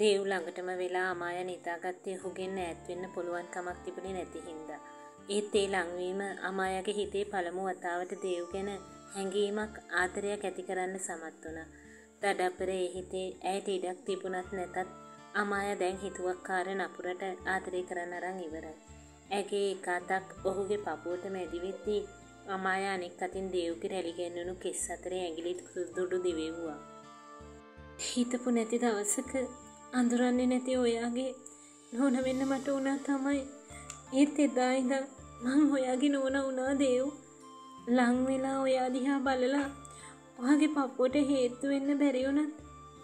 දේව් ළඟටම වෙලා අමාය නිතාගත්තේ ඔහුගෙන් ඈත් වෙන්න පුළුවන් කමක් තිබුණේ නැති හින්දා. ඒත් ඒ ලංවීම අමායගේ හිතේ පළමු වතාවට දේව් ගැන හැඟීමක් ආදරයක් ඇති කරන්න සමත් වුණා. දඩප්පර ඒ හිතේ ඇයට ඉඩක් තිබුණත් නැතත් අමාය දැන් හිතුවක්කාර නපුරට ආදරය කරන්න අරන් ඉවරයි. ඇගේ එක අතක් ඔහුගේ පපුවට මැදිවෙද්දී අමාය අනෙක් අතින් දේව්ගේ රැලි ගැන්වුණු කෙස් අතරේ ඇඟිලිත් දුඩු දිවෙව්වා. හිතපු නැති දවසක අඳුරන්නේ නැති ඔයාගේ නෝන වෙන්න මට වුණා තමයි. ඒත් එදා ඉඳන් මං ඔයාගේ නෝන වුණා දේව්. ලං වෙලා ඔයා දිහා බලලා ඔයාගේ පපුවට හේතු වෙන්න බැරි වුණත්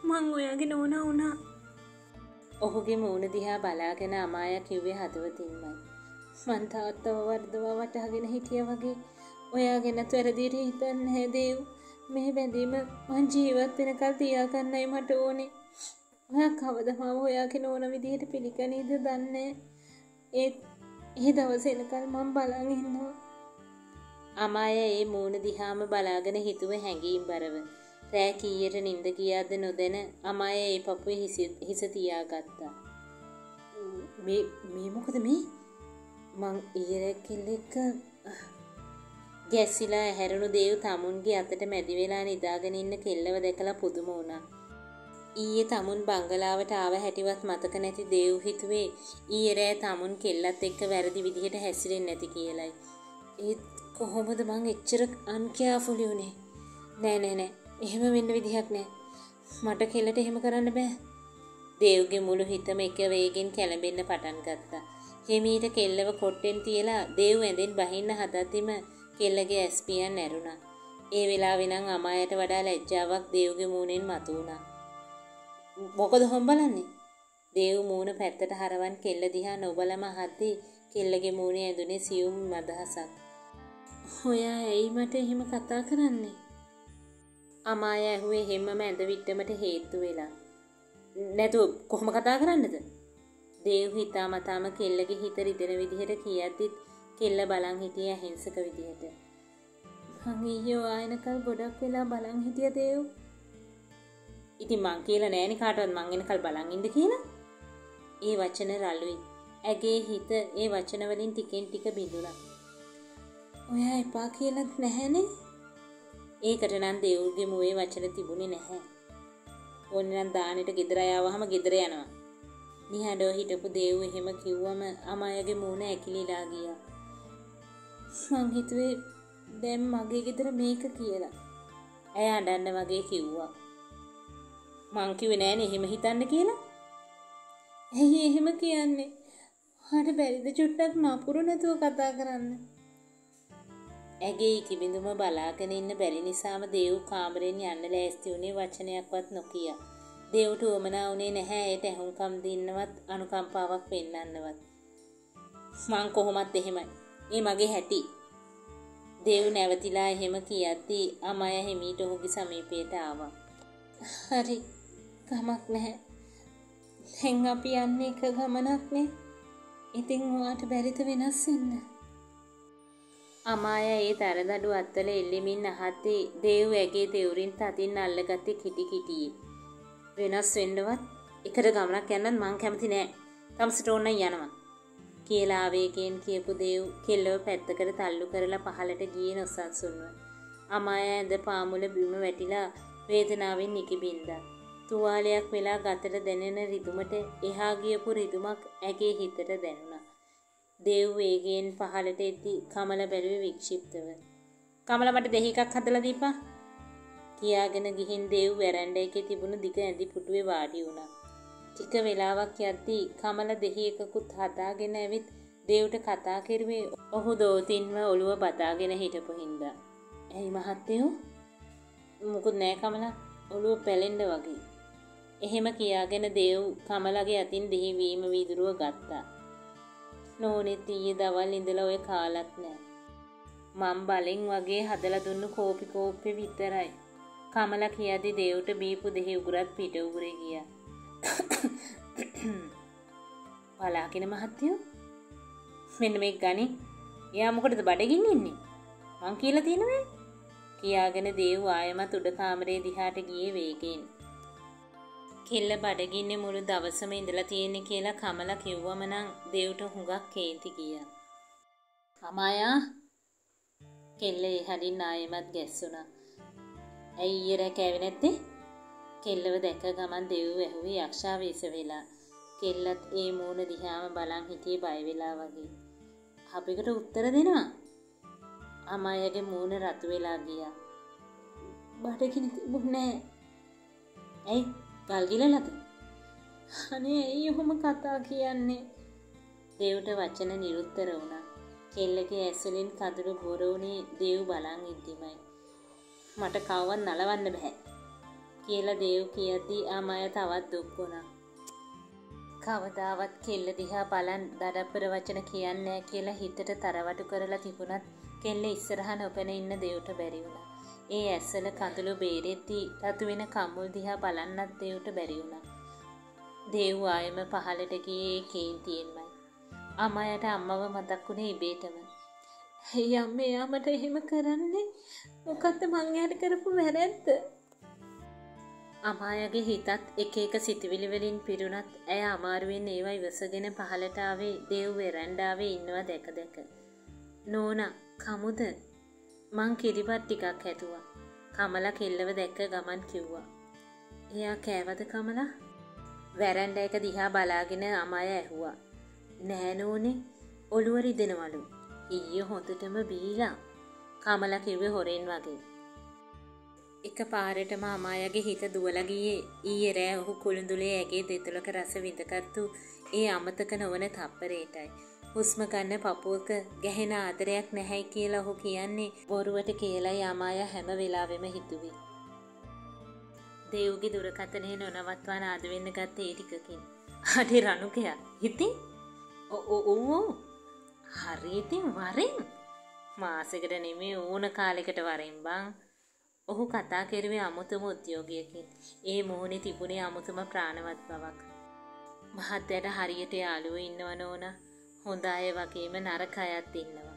මං ඔයාගේ නෝන වුණා. ඔහුගේ මූණ දිහා බලාගෙන අමාය කිව්වේ හදවතින්මයි. මං තාත් තව වර්ධවා වටහගෙන හිටිය වගේ ඔයා ගැනත් වැරදිට හිතන්නේ නැහැ දේව්. මේ බැඳීම මං ජීවත් වෙනකල් තියාගන්නයි මට ඕනේ. ඔයා කවද මාව ඔයාගේ නෝන විදිහට පිළිගනීද දන්නේ ඒත් ඒ දවස එනකල් මං බලන් ඉන්නවා. අමාය ඒ මූණ දිහාම බලාගෙන හිතුව හැඟීම් බරව. රෑ කීයට නින්ද ගියාද නොදැන අමාය ඒ පපුවේ හිස තියාගත්තා. මේ මේ මොකද මේ? මං ඊයේ කෙල්ලෙක්ක ගැස්සිලා ඇහැරුණු දේව් තමුන්ගේ අතට මැදි වෙලා නිදාගෙන ඉන්න කෙල්ලව දැකලා පුදුම වුණා. ඊයේ තමුන් බංගලාවට ආව හැටිවත් මතක නැති දේව් හිතුවේ ඊයේ රෑ තමුන් කෙල්ලත් එක්ක වැරදි විදිහට හැසිරෙන්නේ නැති කියලයි. ඒත් කොහොමද මං එච්චර අන්කයාෆුලි උනේ? නෑ නෑ නෑ. එහෙම වෙන්න විදිහක් නෑ. මට කෙල්ලට එහෙම කරන්න බෑ. දේව්ගේ මුළු හිතම එක වේගෙන් කැළඹෙන්න පටන් ගත්තා. හිමීට කෙල්ලව කොට්ටෙන් තියලා දේව් ඇඳෙන් බහින්න හදද්දිම කෙල්ලගේ ඇස්පියන් ඇරුණා. ඒ වෙලාවේ නම් අමායට වඩා ලැජ්ජාවක් දේව්ගේ මූණෙන් මතුවුණා. මොකද හොම් බලන්නේ? දේව් මූණ පැත්තට හරවන් කෙල්ල දිහා නොබලම අහද්දී කෙල්ලගේ මූණේ ඇඳුනේ සියුම් මදහසක්. ඔයා ඇයි මට එහෙම කතා කරන්නේ? අමාය ඇහුවේ හැමම ඇඳ විට්ටමට හේතු වෙලා. නැතුව කොහොම කතා කරන්නද? දේව් හිතාමතාම කෙල්ලගේ හිත රිදෙන විදිහට කියද්දිත් කෙල්ල බලන් හිටිය අහිංසක විදිහට. මං ඊයේ ආයනකල් ගොඩක් වෙලා බලන් හිටිය දේව්. ඉතින් මං කියලා නෑනේ කාටවත් මං එනකල් බලන් ඉන්න කියලා. ඒ වචන රළුයි. ඇගේ හිත ඒ වචන වලින් ටිකෙන් ටික බිඳුණා. ඔයා එපා කියලත් නැහැනේ. ඒකට නම් දේව්ගේ මුවේ වචන තිබුණේ නැහැ. ඕනේ නම් දානෙට ගෙදර ආවහම ගෙදර යනවා. නිහඬව හිටපු දේව් එහෙම කිව්වම අමායගේ මූණ ඇකිලිලා ගියා. මං හිතුවේ දැන් මගේ ගෙදර මේක කියලා. ඇය අඬන්න වගේ කිව්වා. මං කිව්වේ නෑනේ එහෙම හිතන්න කියලා. ඇයි එහෙම කියන්නේ? හට බැරිද චුට්ටක් නපුරු නැතුව කතා කරන්න. ඇගේ කිබිඳුම බලාගෙන ඉන්න බැරි නිසාම දේව් කාමරෙන් යන්න ලෑස්ති වුණේ වචනයක්වත් නොකිය. දේව්ට උවමනා වුණේ නැහැ ඒට ඇහුම්කම් දෙන්නවත් අනුකම්පාවක් පෙන්වන්නවත්. මං කොහොමත් එහෙමයි. ඒ මගේ හැටි. දේව් නැවතිලා එහෙම කියද්දී අමය හිමීට ඔහුගේ සමීපයට ආවා. හරි. කමක් නැහැ. දැන් අපි යන්නේ එක ගමනක් නේ. ඉතින් ඔයාට බැරිද වෙනස් වෙන්න? අමාය ඒ තරදඩු අත්තල එල්ලෙමින් අහද්දී දේව් ඇගේ තෙවුරින් තතින් අල්ලගත්තේ කිටි කිටියේ. වෙනස් වෙන්නවත් එකට ගමනක් යන්නත් මං කැමති නෑ. තමසට ඕන්න යනවා. කියලා ආවේගයෙන් කියපු දේව් කෙල්ලව පැත්තකට තල්ලු කරලා පහලට ගියේ නොසන්සුන්ව. අමාය ඇඳ පාමුල බිම වැටිලා වේදනාවෙන් නිකිබින්දා. තුවාලයක් වෙලා ගතට දැනෙන රිදුමට එහා ගියපු රිදුමක් ඇගේ හිතට දැනුණා. දේව් වේගයෙන් පහලට එද්දී කමල බැලුවේ වික්ෂිප්තව. කමල මට දෙහි එකක් හදලා දීපන්. කියාගෙන ගිහින් දේව් වැරැන්ඩ එකේ තිබුණු දිග ඇඳි පුටුවේ වාඩි වුණා. ටික වෙලාවක් යද්දී කමල දෙහි එකකුත් හදාගෙන ඇවිත් දේව්ට කතා කෙරුවේ ඔහු දෝතින්ම ඔළුව බදාගෙන හිටපු හින්දා. ඇයි මහත්තයෝ? මුකුත් නෑ කමලා ඔළුව පැලෙන්න වගේ. එහෙම කියාගෙන දේව් කමලගේ අතින් දෙහිවීම වීදුරුව ගත්තා. නෝනෙත් ඊයේ දවල් ඉඳලා ඔය කාලත් නෑ. මම් බලෙන් වගේ හදලා දුන්නු කෝපි කෝප්පේ විතරයි. කමලා කියද්දි දේව්ට බීපු දෙහි උගුරත් පිට උගුරේ ගියා. පලාගෙන මහත්තයෝ මෙන්න මේ ගනි එයා මොකටද බඩගින් ඉන්නේ මං කියලා තියෙනවේ කියාගෙන දේව් ආයමත් උඩ කාමරේ දිහාට ගියේ වේගෙන් කෙල්ල බඩගින්නේ මුළු දවසම ඉඳලා තියෙන්නේ කියලා කමලා කිව්වම නම් දෙව්ට හුඟක් කේන්ති ගියා. අමායා කෙල්ල එහඩින් ආයෙමත් ගැස්සුණා. ඇයි ඊයර කෑවේ නැත්තේ? කෙල්ලව දැක ගමන් දෙව් ඇහුවේ යක්ෂා වේස වෙලා. කෙල්ලත් ඒ මූණ දිහාම බලන් හිටියේ බය වෙලා වගේ. අපිකට උත්තර දෙනවා. අමායගේ මූණ රතු වෙලා ගියා. බඩගිනි තිබුණේ නැහැ. ඇයි ගල් ගිලලද? අනේ ඇයි ඔහොම කතා කියන්නේ? දේව්ට වචන නිරුත්තර වුණා. කෙල්ලගේ ඇස්වලින් කඳුළු බොර වුණේ දේව් බලන් ඉද්දිමයි. මට කවවත් නලවන්න බෑ. කියලා දේව් කියද්දී ආමය තවත් දුක් වුණා. කවදාවත් කෙල්ල දිහා බලන් දඩප්පර වචන කියන්නේ කියලා හිතට තරවටු කරලා තිබුණත් කෙල්ල ඉස්සරහ නොපෙන ඉන්න දෙව්ට බැරි වුණා. ඒ ඇස්සල කඳුළු බේරෙද්දී රතු වෙන කම්මුල් දිහා බලන්නත් දෙව්ට බැරි වුණා. දේව් ආයෙම පහළට ගියේ කේන්තියෙන්මයි. අම්මයට අම්මව මතක් වුණේ ඉබේටම. "ඇයි අම්මේ යාමට එහෙම කරන්නේ? මොකද්ද මං යාට කරපු වැරැද්ද?" අමායගේ හිතත් එක එක සිතුවිලි වලින් පිරුණත් ඇය අමාරුවෙන් ඒවා ඉවසගෙන පහළට ආවේ දේව් වෙරැන්ඩාවේ ඉන්නවා දැක දැක. නෝනා කමුද මං කිරිබත් ටිකක් හැදුවා. කමලා කෙල්ලව දැක්ක ගමන් කිව්වා. එයා කෑවද කමලා? වැරැන්ඩ එක දිහා බලාගෙන අමාය ඇහුවා. නෑනෝනේ ඔළුව රිදෙනවලු. ඊයේ හොඳටම බීලා. කමලා කිව්වේ හොරෙන් වගේ. එක පාරටම අමායගේ හිත දුවලා ගියේ ඊයේ රෑ ඔහු කුළුඳුලේ ඇගේ දෙතුලක රස විඳගත්තු ඒ අමතක නොවන තප්පරේටයි. හුස්ම ගන්න පපුවක ගැහෙන ආදරයක් නැහැයි කියලා ඔහු කියන්නේ බොරුවට කියලයි අමාය හැම වෙලාවෙම හිතුවේ. දේව්ගේ දුරකථනය නොනවත්වා නාද වෙන්න ගත්තේ ඒ ටිකකින්. අඩේ රණුකයා හිතින් ඕ හරි ඉතින් වරෙන් මාසෙකට නෙමේ ඕන කාලෙකට වරෙන් බං. ඔහු කතා කෙරුවේ අමුතුම උද්‍යෝගයකින්. ඒ මුහුණේ තිබුණේ අමුතුම ප්‍රාණවත් බවක්. මහත්තයට හරියට යාළුවෝ ඉන්නව නෝනා. හොඳ අය වගේම නරක අයත් ඉන්නවා.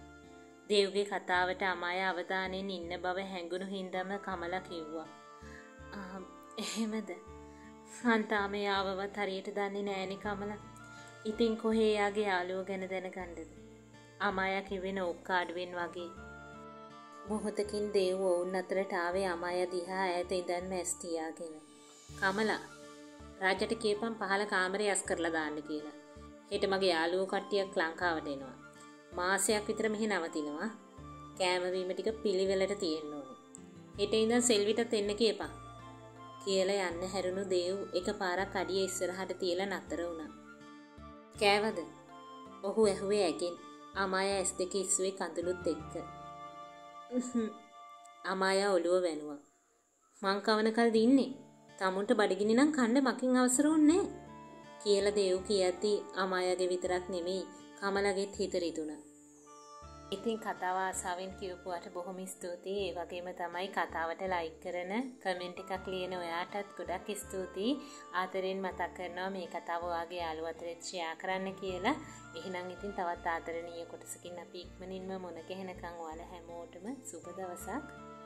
දේව්ගේ කතාවට අමාය අවධානයෙන් ඉන්න බව හැඟුණු හින්දම කමලා කිව්වා. එහෙමද? හන්තාම යාවවත් හරියට දන්නේ නෑනේ කමලා. ඉතින් කොහේ යාගේ යාළුවෝ ගැන දැනගන්නද? අමායා කිව්වේ නෝක්කාඩුවෙන් වගේ. මොහොතකින් දේව් ඔවුන් අතරට ආවේ අමාය දිහා ඈත ඉඳන්ම ඇස් තියාගෙන. කමලා රාජට කියපන් පහල කාමරේ ඇස් කරලා දාන්න කියලා. හෙට මගේ යාළුවෝ කට්ටියක් ලංකාවට එනවා. මාසයක් විතර මෙහි නවතිනවා. කෑම බීම ටික පිළිවෙලට තියෙන්න ඕනේ. හෙට ඉඳන් සෙල්විටත් එන්න කියපන්. කියලා යන්න හැරුණු දේව් එකපාරක් අඩිය ඉස්සරහට තියලා නතර වුණා. කෑවද? ඔහු ඇහුවේ ඇගෙන්. අමාය ඇස් දෙක ඉස්සුවේ කඳුළුත් එක්ක. අමායා ඔළුව වැනුවා. මං කවන කල් දින්නේ. තමුන්ට බඩගිනි නම් කන්න මකින් අවසර ඕනේ නැහැ. කියල දෙව් කියද්දී අමායගේ විතරක් නෙමෙයි කමලගෙත් හිත රිදුනා. ඉතින් කතාව ආසාවෙන් කියවපුවට බොහොම ස්තුතියි. ඒ වගේම තමයි කතාවට ලයික් කරන කමෙන්ට් එකක් ලියන ඔයාටත් ගොඩක් ස්තුතියි. ආදරෙන් මතක් කරනවා මේ කතාව ඔයාගේ යාළුවෝ අතරේ ෂෙයා කරන්න කියලා. එහෙනම් ඉතින් තවත් ආදරණීය කොටසකින් අපි ඉක්මනින්ම මුණ ගැහෙනකන් ඔයාලා හැමෝටම සුබ දවසක්.